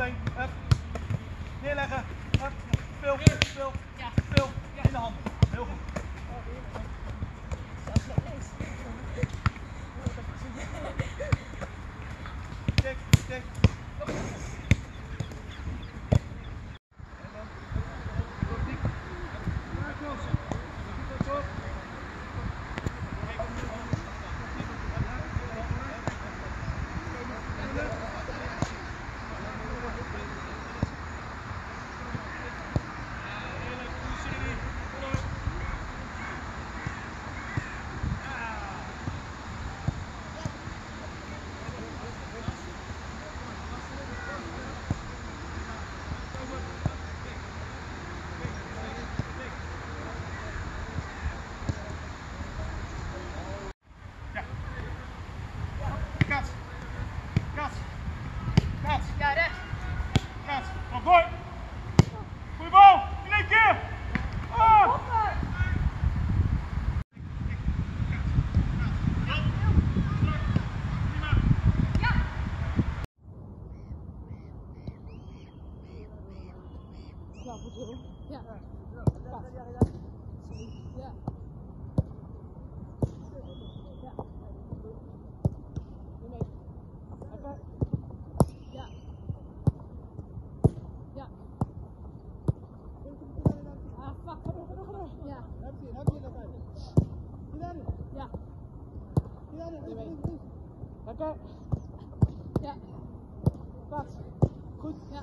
been. Hup. Neerleggen. Hup. Veel, veel, veel. In de handen. Heel goed. Ga door. Ja. Ja. Doe mee. Lekker. Ja. Plaats. Goed. Ja.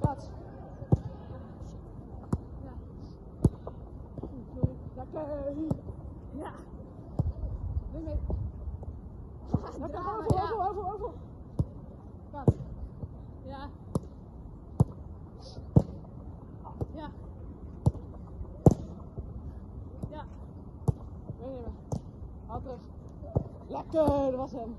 Plaats. Ja. Goed, Lekker. Ja. Doe mee. Lekker, over, over, over, over. Ja. Ja. Ja. Meenemen. Haal terug. Lekker, dat was hem.